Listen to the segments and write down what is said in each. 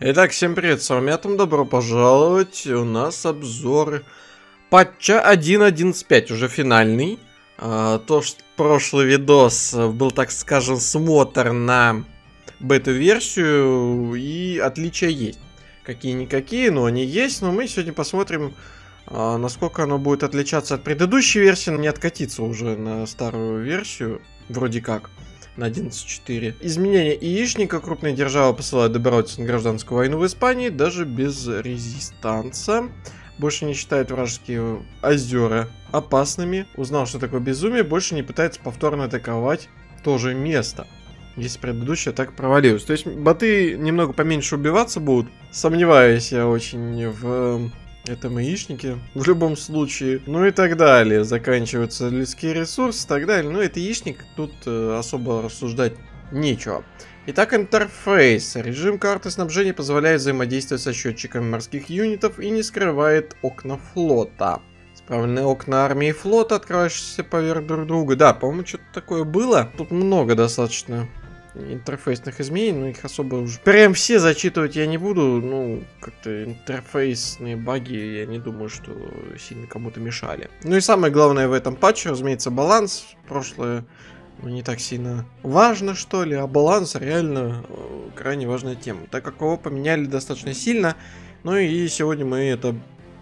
Итак, всем привет, с вами Атом, добро пожаловать. У нас обзор патча 1.11.5, уже финальный. А, то, что прошлый видос был, так скажем, смотр на бету-версию, и отличия есть. Какие-никакие, но они есть, но мы сегодня посмотрим, а, насколько оно будет отличаться от предыдущей версии, не откатиться уже на старую версию, вроде как на 11.4. Изменение яичника крупные державы посылают добровольцев на гражданскую войну в Испании даже без резистанса. Больше не считает вражеские озера опасными. Узнал, что такое безумие, больше не пытается повторно атаковать то же место. Если предыдущая так провалилась. То есть боты немного поменьше убиваться будут. Сомневаюсь я очень в этом яичнике в любом случае. Ну и так далее. Заканчиваются людские ресурсы и так далее. Ну это яичник, тут э, особо рассуждать нечего. Итак, интерфейс. Режим карты снабжения позволяет взаимодействовать со счетчиками морских юнитов и не скрывает окна флота. Справленные окна армии и флота, открывающиеся поверх друг друга. Да, по-моему, что-то такое было. Тут много достаточно интерфейсных изменений, но их особо уже прям все зачитывать я не буду. Ну, как-то интерфейсные баги, я не думаю, что сильно кому-то мешали. Ну и самое главное в этом патче, разумеется, баланс. Прошлое ну, не так сильно важно, что ли, а баланс реально э, крайне важная тема. Так как его поменяли достаточно сильно, ну и сегодня мы это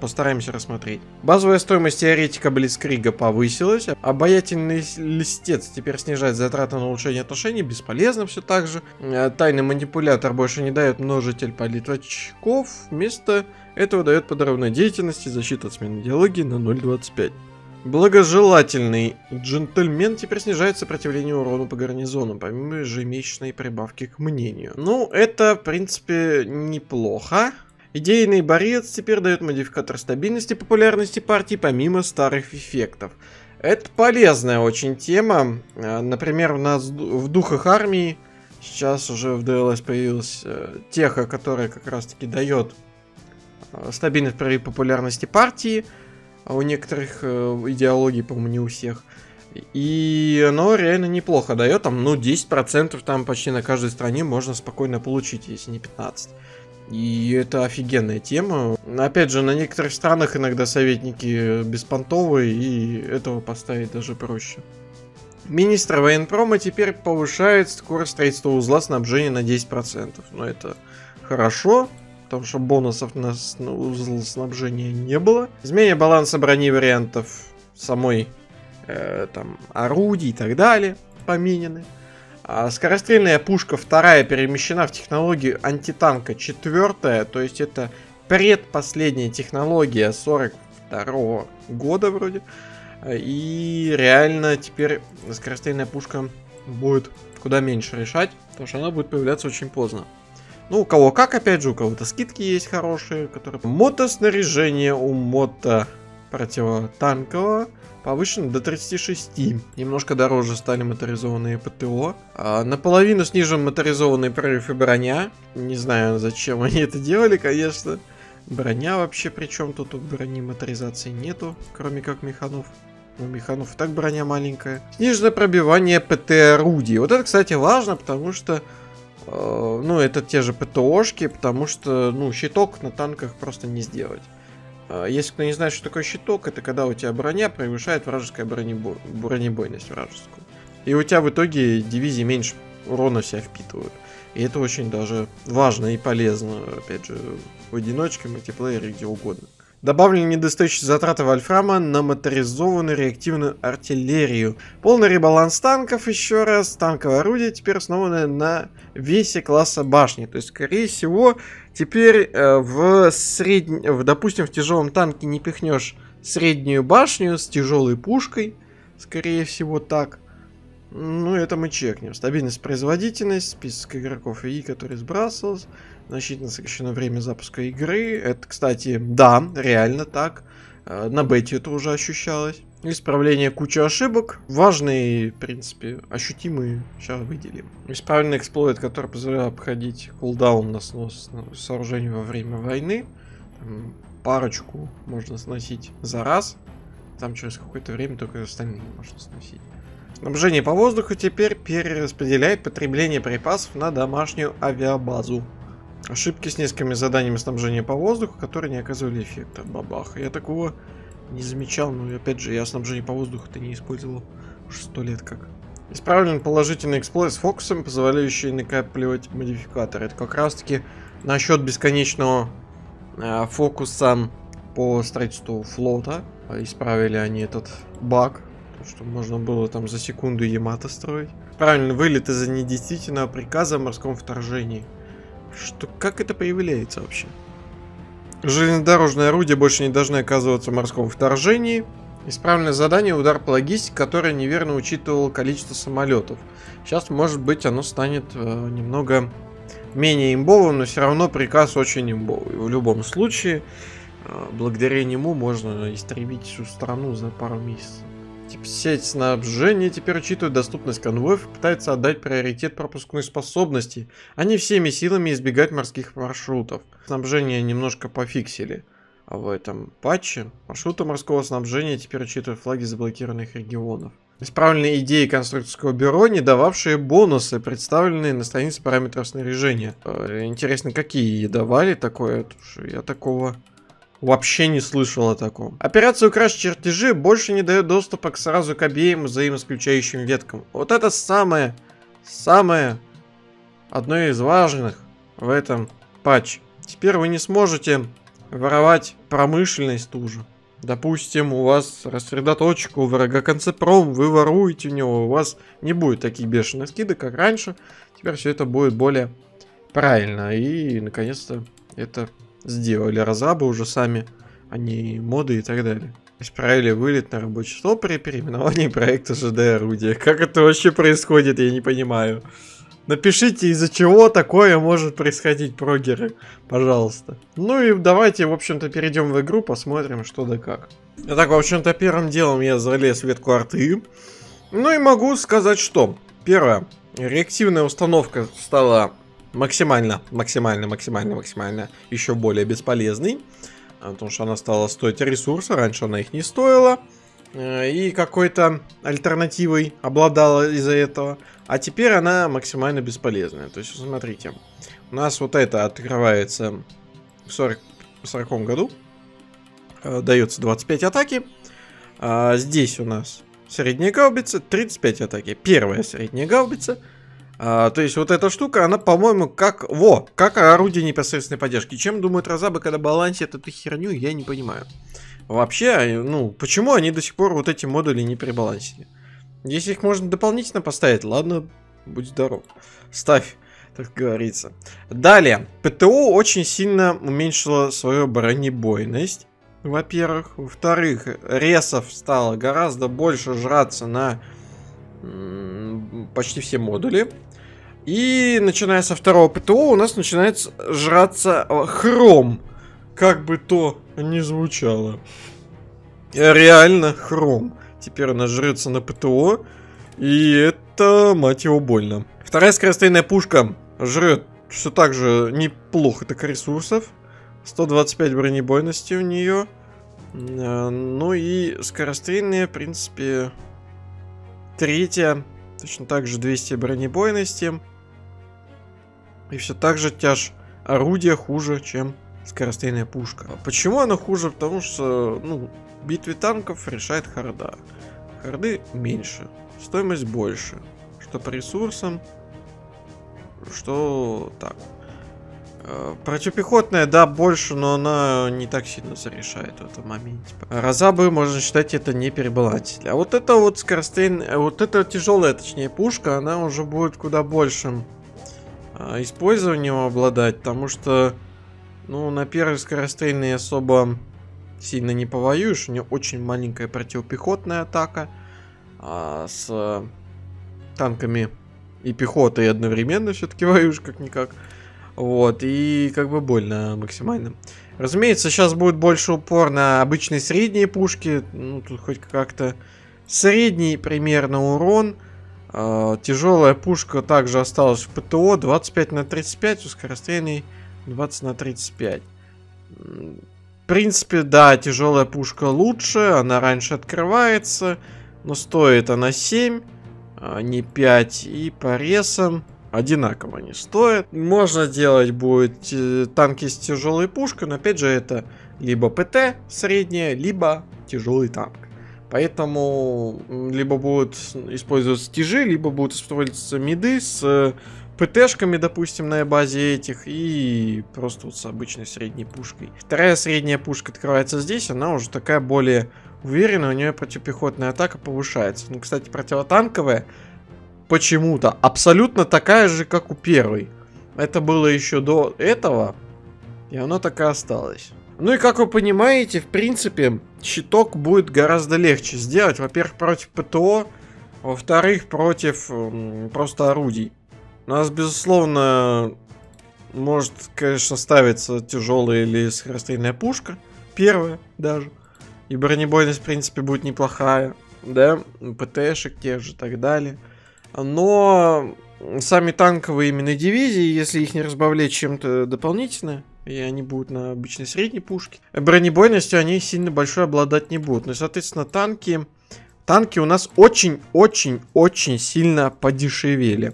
Постараемся рассмотреть. Базовая стоимость теоретика Блицкрига повысилась. Обаятельный листец теперь снижает затраты на улучшение отношений. Бесполезно все так же. Э, тайный манипулятор больше не дает множитель политочков. Вместо этого дает подрывной деятельности защита от смены идеологии на 0.25. Благожелательный джентльмен теперь снижает сопротивление урону по гарнизону, помимо ежемесячной прибавки к мнению. Ну, это, в принципе, неплохо. Идейный борец теперь дает модификатор стабильности популярности партии помимо старых эффектов. Это полезная очень тема. Э, например, у нас в духах армии сейчас уже в DLS появилась э, теха, которая как раз таки дает э, стабильность при популярности партии. А у некоторых идеологий, по-моему, не у всех. И оно реально неплохо дает, там, ну, 10% там почти на каждой стране можно спокойно получить, если не 15%. И это офигенная тема. Опять же, на некоторых странах иногда советники беспонтовые, и этого поставить даже проще. Министр военпрома теперь повышает скорость строительства узла снабжения на 10%. Но это хорошо, потому что бонусов на узл снабжения не было. Изменение баланса брони вариантов самой э, там орудий и так далее поменены. А скорострельная пушка вторая перемещена в технологию антитанка четвертая, то есть это предпоследняя технология 42 года вроде. И реально теперь скорострельная пушка будет куда меньше решать, потому что она будет появляться очень поздно. Ну, у кого как, опять же, у кого-то скидки есть хорошие, которые... Мотоснаряжение у мото противотанкового повышен до 36. Немножко дороже стали моторизованные ПТО. А, наполовину снижен моторизованный прорыв и броня. Не знаю, зачем они это делали, конечно. Броня вообще, причем тут у брони моторизации нету, кроме как механов. У механов так броня маленькая. Снижено пробивание ПТ-орудий. Вот это, кстати, важно, потому что э, ну, это те же ПТОшки, потому что, ну, щиток на танках просто не сделать. А, если кто не знает, что такое щиток, это когда у тебя броня превышает вражеская бронебо... бронебойность вражескую. И у тебя в итоге дивизии меньше урона себя впитывают. И это очень даже важно и полезно, опять же, в одиночке, мультиплеере, где угодно. Добавлены недостающие затраты вольфрама на моторизованную реактивную артиллерию. Полный ребаланс танков еще раз. Танковое орудие теперь основано на весе класса башни. То есть, скорее всего, теперь э, в среднем, допустим, в тяжелом танке не пихнешь среднюю башню с тяжелой пушкой. Скорее всего, так. Ну, это мы чекнем. Стабильность, производительность, список игроков и который сбрасывался, значительно сокращено время запуска игры. Это, кстати, да, реально так. Э, на бете это уже ощущалось. Исправление кучи ошибок. Важные, в принципе, ощутимые. Сейчас выделим. Исправленный эксплойт, который позволяет обходить кулдаун на снос сооружений во время войны. Там парочку можно сносить за раз. Там через какое-то время только остальные можно сносить. Снабжение по воздуху теперь перераспределяет потребление припасов на домашнюю авиабазу. Ошибки с несколькими заданиями снабжения по воздуху, которые не оказывали эффекта. Бабах. Я такого не замечал, но опять же, я снабжение по воздуху-то не использовал уже сто лет как. Исправлен положительный эксплойт с фокусом, позволяющий накапливать модификаторы. Это как раз таки насчет бесконечного э, фокуса по строительству флота. Исправили они этот баг, что можно было там за секунду Ямато строить. Правильно, вылет из-за недействительного приказа о морском вторжении. Что, как это появляется вообще? Железнодорожные орудия больше не должны оказываться в морском вторжении. Исправленное задание удар по логистике, которое неверно учитывало количество самолетов. Сейчас, может быть, оно станет э, немного менее имбовым, но все равно приказ очень имбовый. В любом случае, э, благодаря нему можно истребить всю страну за пару месяцев. Типа сеть снабжения теперь учитывает доступность конвоев и пытается отдать приоритет пропускной способности, а не всеми силами избегать морских маршрутов. Снабжение немножко пофиксили. А в этом патче маршруты морского снабжения теперь учитывают флаги заблокированных регионов. Исправленные идеи конструкторского бюро, не дававшие бонусы, представленные на странице параметров снаряжения. Э, интересно, какие давали такое? Я такого Вообще не слышал о таком. Операция «Украсть чертежи» больше не дает доступа к сразу к обеим взаимоисключающим веткам. Вот это самое, самое, одно из важных в этом патче. Теперь вы не сможете воровать промышленность ту же. Допустим, у вас рассредоточка у врага концепром, вы воруете у него, у вас не будет таких бешеных скидок, как раньше. Теперь все это будет более правильно. И, наконец-то, это сделали разрабы уже сами, а не моды и так далее. Исправили вылет на рабочий стол при переименовании проекта ЖД орудия. Как это вообще происходит, я не понимаю. Напишите, из-за чего такое может происходить, прогеры, пожалуйста. Ну и давайте, в общем-то, перейдем в игру, посмотрим, что да как. Итак, в общем-то, первым делом я залез в ветку арты. Ну и могу сказать, что... Первое. Реактивная установка стала максимально, максимально, максимально, максимально еще более бесполезной. А, потому что она стала стоить ресурсы, раньше она их не стоила. Э, и какой-то альтернативой обладала из-за этого. А теперь она максимально бесполезная. То есть, смотрите. У нас вот это открывается в 40, 40 году. Э, дается 25 атаки. А здесь у нас средняя гаубица, 35 атаки. Первая средняя гаубица – а, то есть вот эта штука, она, по-моему, как... Во, как орудие непосредственной поддержки. Чем думают разабы, когда балансят эту херню, я не понимаю. Вообще, ну, почему они до сих пор вот эти модули не перебалансили? Если их можно дополнительно поставить, ладно, будь здоров. Ставь, так говорится. Далее, ПТО очень сильно уменьшило свою бронебойность. Во-первых. Во-вторых, ресов стало гораздо больше жраться на почти все модули. И начиная со второго ПТО у нас начинает жраться э, хром. Как бы то ни звучало. Реально хром. Теперь она жрется на ПТО. И это, мать его, больно. Вторая скорострельная пушка жрет все так же неплохо так ресурсов. 125 бронебойности у нее. Э, ну и скорострельные, в принципе... Третья. Точно так же 200 бронебойности. И все так же тяж орудия хуже, чем скорострельная пушка. Почему она хуже? Потому что, ну, битве танков решает харда. Харды меньше, стоимость больше. Что по ресурсам, что так. Э, противопехотная, да, больше, но она не так сильно зарешает в этом моменте. Разабы, можно считать, это не перебалансили. А вот это вот скорострельная, вот эта тяжелая, точнее, пушка, она уже будет куда большим а, использованием обладать, потому что, ну, на первой скорострельной особо сильно не повоюешь. У нее очень маленькая противопехотная атака а с танками и пехотой одновременно все-таки воюешь как-никак. Вот, и как бы больно максимально. Разумеется, сейчас будет больше упор на обычные средние пушки. Ну, тут хоть как-то средний примерно урон. А, тяжелая пушка также осталась в ПТО 25 на 35, у скорострельной 20 на 35. В принципе, да, тяжелая пушка лучше, она раньше открывается, но стоит она 7, а не 5. И по ресам одинаково они стоят. Можно делать будет э, танки с тяжелой пушкой, но опять же это либо ПТ средняя, либо тяжелый танк. Поэтому либо будут использоваться тяжи, либо будут использоваться миды с э, ПТшками, допустим, на базе этих, и просто вот с обычной средней пушкой. Вторая средняя пушка открывается здесь, она уже такая более уверенная, у нее противопехотная атака повышается. Ну, кстати, противотанковая почему-то абсолютно такая же, как у первой. Это было еще до этого, и она такая осталась. Ну и как вы понимаете, в принципе, щиток будет гораздо легче сделать. Во-первых, против ПТО, во-вторых, против просто орудий. У нас, безусловно, может, конечно, ставиться тяжелая или скорострельная пушка. Первая даже. И бронебойность, в принципе, будет неплохая. Да, ПТшек тех же и так далее. Но сами танковые именно дивизии, если их не разбавлять чем-то дополнительно, и они будут на обычной средней пушке, бронебойностью они сильно большой обладать не будут. Ну и, соответственно, танки... Танки у нас очень-очень-очень сильно подешевели.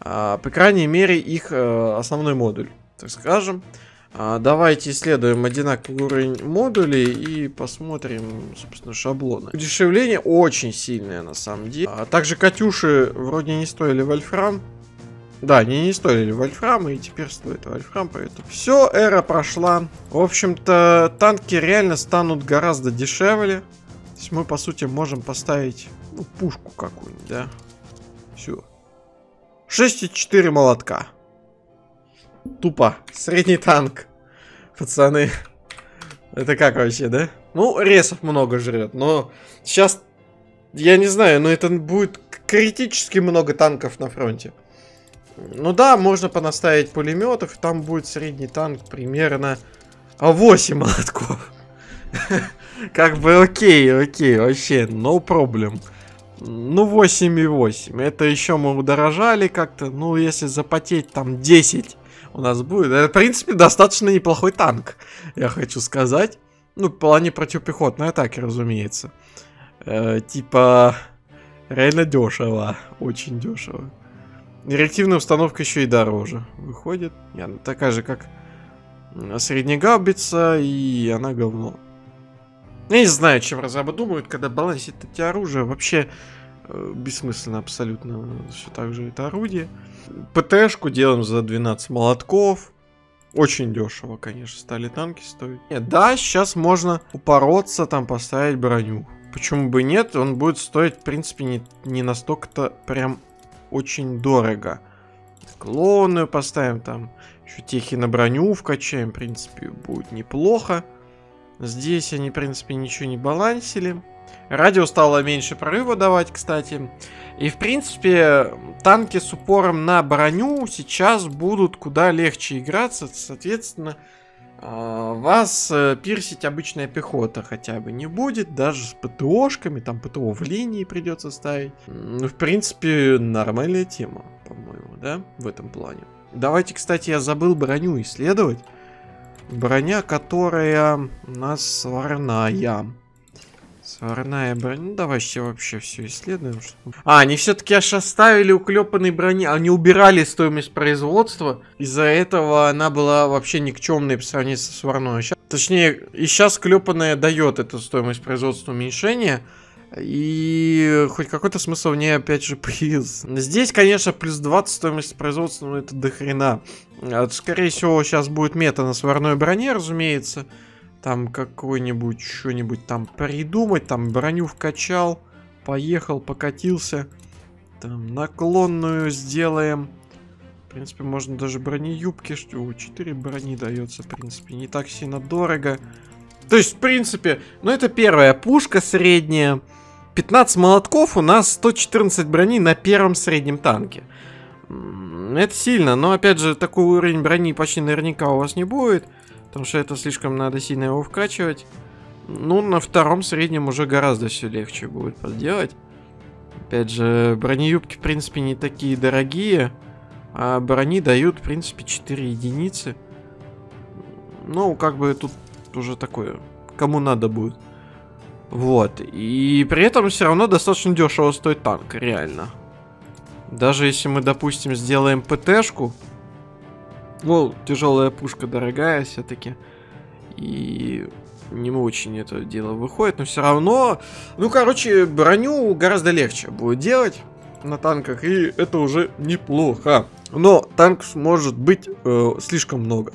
А, по крайней мере, их а, основной модуль, так скажем. А, давайте исследуем одинаковый уровень модулей и посмотрим, собственно, шаблоны. Удешевление очень сильное, на самом деле. А также Катюши вроде не стоили вольфрам. Да, они не стоили вольфрам, и теперь стоит вольфрам, поэтому... Все, эра прошла. В общем-то, танки реально станут гораздо дешевле. То есть мы, по сути, можем поставить ну, пушку какую-нибудь, да? Все. 6,4 молотка. Тупо. Средний танк. Пацаны. Это как вообще, да? Ну, ресов много жрет, но сейчас, я не знаю, но это будет критически много танков на фронте. Ну да, можно понаставить пулеметов, там будет средний танк примерно 8 молотков. Как бы окей, окей, вообще, no problem. Ну, 8,8. Это еще мы удорожали как-то. Ну, если запотеть там 10 у нас будет. Это, в принципе, достаточно неплохой танк, я хочу сказать. Ну, в плане противопехотной атаки, разумеется. Э, типа, реально дешево. Очень дешево. Реактивная установка еще и дороже выходит. И она такая же, как среднегаубица, и она говно. Я не знаю, чем разрабы думают, когда балансит эти оружия. Вообще э, бессмысленно абсолютно все так же это орудие. ПТшку делаем за 12 молотков. Очень дешево, конечно, стали танки стоить. Нет, да, сейчас можно упороться, там поставить броню. Почему бы нет? Он будет стоить, в принципе, не, не настолько-то прям очень дорого. Клоны поставим там. Еще техи на броню вкачаем, в принципе, будет неплохо. Здесь они, в принципе, ничего не балансили. Радио стало меньше прорыва давать, кстати. И, в принципе, танки с упором на броню сейчас будут куда легче играться. Соответственно, вас э, пирсить обычная пехота хотя бы не будет. Даже с ПТОшками, там ПТО в линии придется ставить. Ну, в принципе, нормальная тема, по-моему, да, в этом плане. Давайте, кстати, я забыл броню исследовать. Броня, которая у нас сварная. Сварная броня. Ну, давай все вообще все исследуем. А, они все-таки аж оставили уклепанной брони. Они убирали стоимость производства. Из-за этого она была вообще никчемной по сравнению со сварной. Сейчас, точнее, и сейчас клепанная дает эту стоимость производства уменьшения. И хоть какой-то смысл в ней опять же появился. Здесь, конечно, плюс 20 стоимость производства, но это дохрена. Скорее всего, сейчас будет мета на сварной броне, разумеется. Там какой-нибудь, что-нибудь там придумать. Там броню вкачал, поехал, покатился. Там наклонную сделаем. В принципе, можно даже бронеюбки, что 4 брони дается, в принципе, не так сильно дорого. То есть, в принципе, ну это первая пушка средняя. 15 молотков у нас 114 брони на первом среднем танке. Это сильно, но опять же, такой уровень брони почти наверняка у вас не будет. Потому что это слишком надо сильно его вкачивать. Ну, на втором среднем уже гораздо все легче будет подделать. Опять же, бронеюбки, в принципе, не такие дорогие. А брони дают, в принципе, 4 единицы. Ну, как бы тут уже такое, кому надо будет. Вот. И при этом все равно достаточно дешево стоит танк, реально. Даже если мы, допустим, сделаем ПТшку, ну, тяжелая пушка дорогая все-таки, и не очень это дело выходит, но все равно, ну, короче, броню гораздо легче будет делать на танках, и это уже неплохо. Но танк может быть э, слишком много.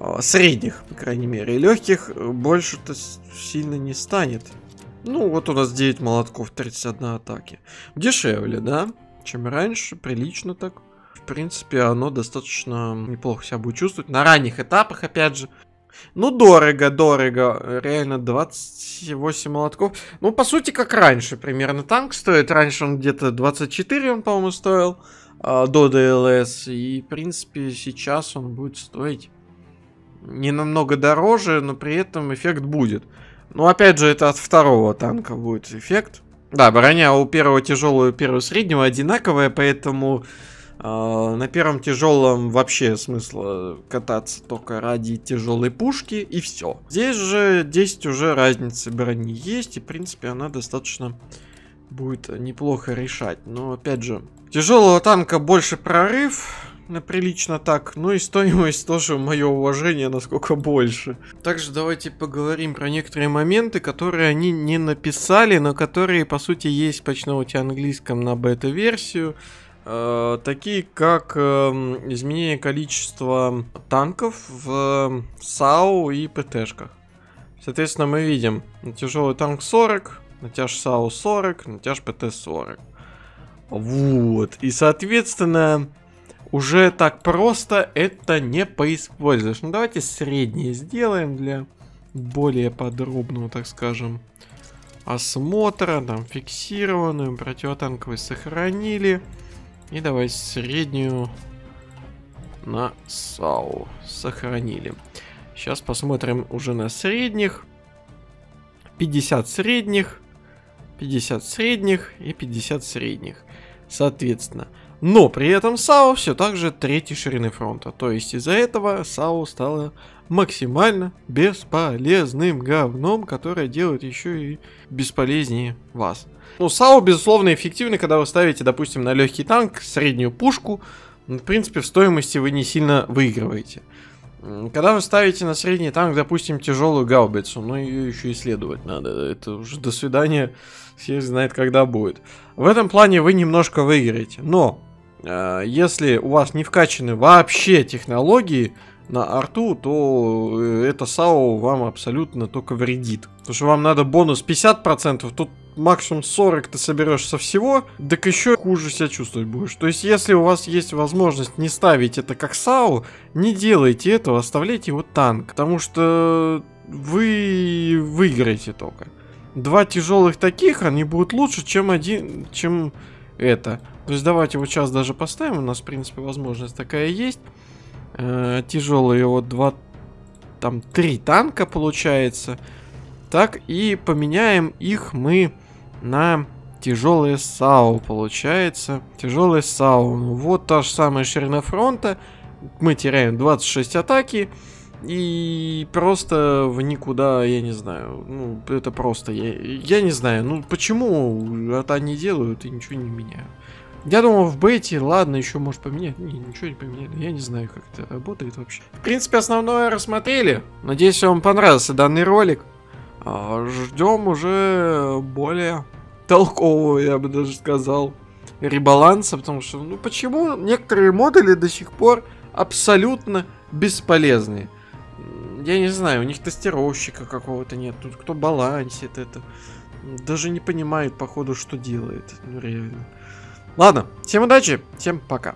Э, средних, по крайней мере. Легких больше-то сильно не станет. Ну, вот у нас 9 молотков, 31 атаки. Дешевле, да? Чем раньше, прилично так. В принципе, оно достаточно неплохо себя будет чувствовать. На ранних этапах, опять же. Ну, дорого, дорого. Реально, 28 молотков. Ну, по сути, как раньше примерно танк стоит. Раньше он где-то 24, он, по-моему, стоил э, до ДЛС. И, в принципе, сейчас он будет стоить не намного дороже, но при этом эффект будет. Ну, опять же, это от второго танка будет эффект. Да, броня у первого тяжелого и первого среднего одинаковая, поэтому на первом тяжелом вообще смысла кататься только ради тяжелой пушки и все. Здесь же 10 уже разницы брони есть, и в принципе она достаточно будет неплохо решать. Но опять же, тяжелого танка больше прорыв, на прилично так. Ну и стоимость тоже, мое уважение, насколько больше. Также давайте поговорим про некоторые моменты, которые они не написали, но которые, по сути, есть в патчноуте английском на бета-версию. Э, такие как э, изменение количества танков в САУ и ПТшках. Соответственно, мы видим тяжелый танк 40, натяж САУ 40, натяж ПТ 40. Вот. И, соответственно, уже так просто это не поиспользуешь. Ну давайте среднее сделаем для более подробного, так скажем, осмотра. Там фиксированную, противотанковую сохранили. И давайте среднюю на САУ сохранили. Сейчас посмотрим уже на средних. 50 средних, 50 средних и 50 средних. Соответственно, но при этом САУ все так же третьей ширины фронта. То есть из-за этого САУ стало максимально бесполезным говном, которое делает еще и бесполезнее вас. Ну, САУ, безусловно, эффективный, когда вы ставите, допустим, на легкий танк среднюю пушку. В принципе, в стоимости вы не сильно выигрываете. Когда вы ставите на средний танк, допустим, тяжелую гаубицу, ну ее еще исследовать надо. Это уже до свидания, все знает, когда будет. В этом плане вы немножко выиграете. Но Э, если у вас не вкачаны вообще технологии на арту, то э, это САУ вам абсолютно только вредит. Потому что вам надо бонус 50%, тут максимум 40 ты соберешь со всего, так еще хуже себя чувствовать будешь. То есть, если у вас есть возможность не ставить это как САУ, не делайте этого, оставляйте его танк. Потому что вы выиграете только. Два тяжелых таких, они будут лучше, чем один, чем это. То есть давайте вот сейчас даже поставим, у нас, в принципе, возможность такая есть. Э, тяжелые вот два, там, три танка получается. Так, и поменяем их мы на тяжелые САУ, получается. Тяжелые САУ. Ну, вот та же самая ширина фронта. Мы теряем 26 атаки. И просто в никуда, я не знаю, ну, это просто, я, я не знаю, ну, почему это они делают и ничего не меняют. Я думал, в бете, ладно, еще может поменять. Не, ничего не поменяли. Я не знаю, как это работает вообще. В принципе, основное рассмотрели. Надеюсь, вам понравился данный ролик. А, ждем уже более толкового, я бы даже сказал, ребаланса, потому что, ну почему некоторые модули до сих пор абсолютно бесполезные? Я не знаю, у них тестировщика какого-то нет, тут кто балансит это. Даже не понимает, походу, что делает, ну реально. Ладно, всем удачи, всем пока.